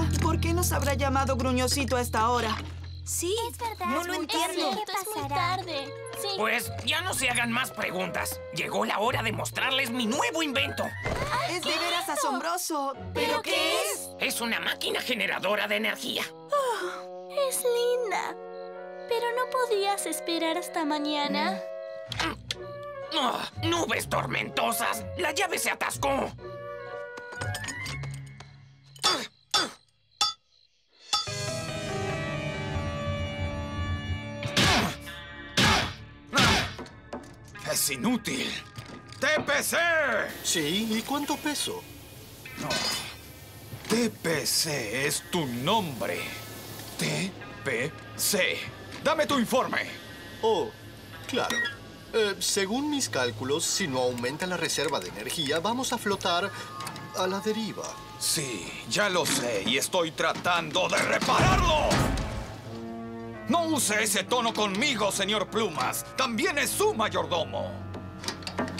Ah, ¿Por qué nos habrá llamado gruñosito a esta hora? Sí, Es verdad. no lo Es entiendo. cierto, es muy tarde. Sí. Pues ya no se hagan más preguntas. Llegó la hora de mostrarles mi nuevo invento. Es de veras asombroso. ¿Pero qué es? Es una máquina generadora de energía. Es linda. Pero no podías esperar hasta mañana. Ah, ¡Nubes tormentosas! ¡La llave se atascó! Es inútil. ¡TPC! Sí, ¿y cuánto peso? TPC es tu nombre. TPC. Dame tu informe. Oh, claro. Eh, según mis cálculos, si no aumenta la reserva de energía, vamos a flotar a la deriva. Sí, ya lo sé y estoy tratando de repararlo. No use ese tono conmigo, señor Plumas. También es su mayordomo.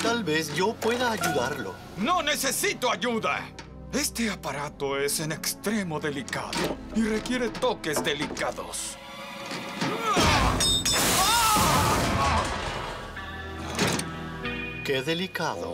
Tal vez yo pueda ayudarlo. No necesito ayuda. Este aparato es en extremo delicado y requiere toques delicados. Qué delicado.